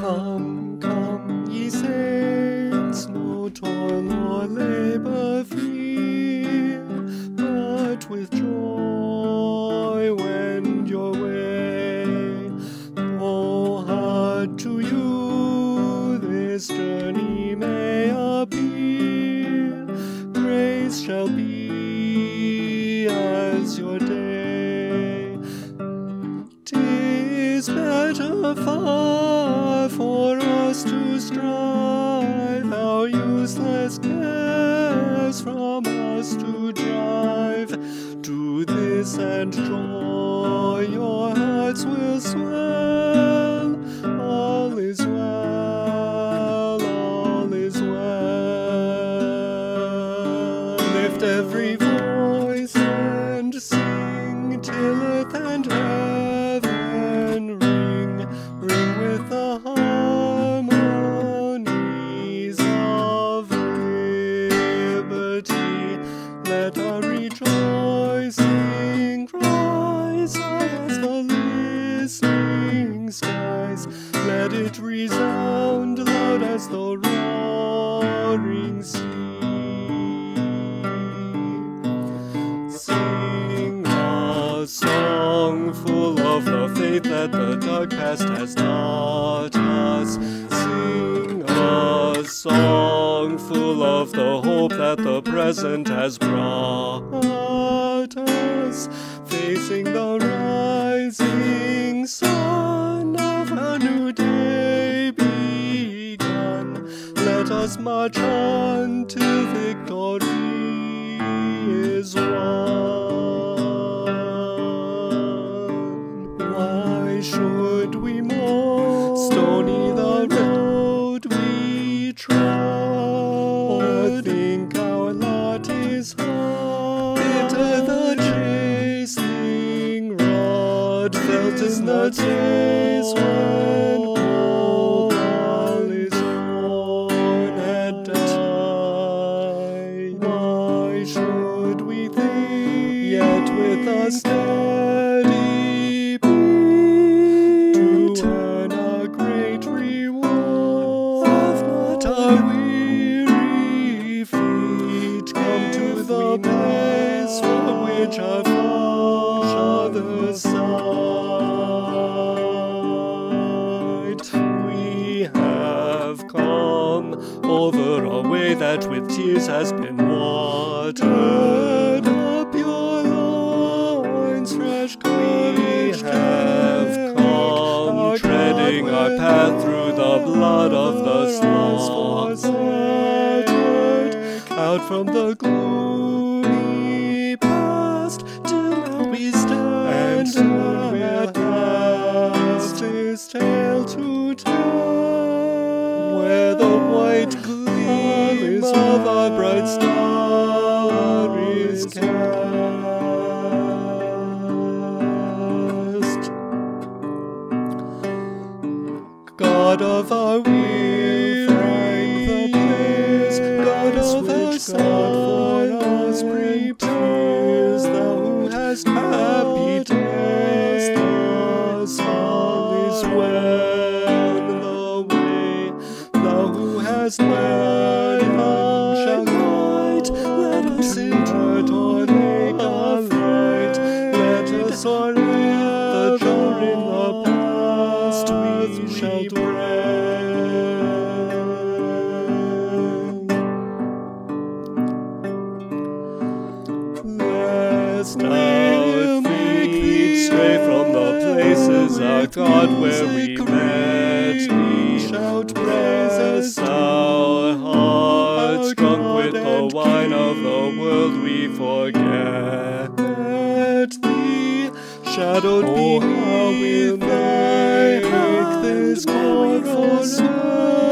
Come, come, ye saints, no toil or labor free, but with joy wend your way. Oh, hard to you this journey may appear, grace shall be as your day. Tis better far us to strive, our useless cares from us to drive. To this and joy your hearts will swell. Let it resound loud as the roaring sea. Sing a song full of the faith that the dark past has taught us. Sing a song full of the hope that the present has brought us. Facing the Let us march on till victory is won. Why should we mourn? Stony the road we trod, or think our lot is hard. Bitter the chastening rod, felt in the days when with a steady beat to turn a great reward? Have not our weary feet come to the place from which our fathers sighed? We have come over a way that with tears has been watered. Blood of the slaughtered. Out from the gloomy past till now we stand. And soon we'll his tale to tell. Where the white gleam of a bright star is cast. God of our the place, God of our God for us prepares, thou who hast happy days, thus all is well the way, thou who hast led none shall guide, let us in dirt or make a light, let us or the jar in the Our feet stray from the places, our God, where we met thee. Shout praises, our hearts drunk with the wine of the world we forget thee. Shadowed oh, beneath thy make this mournful service,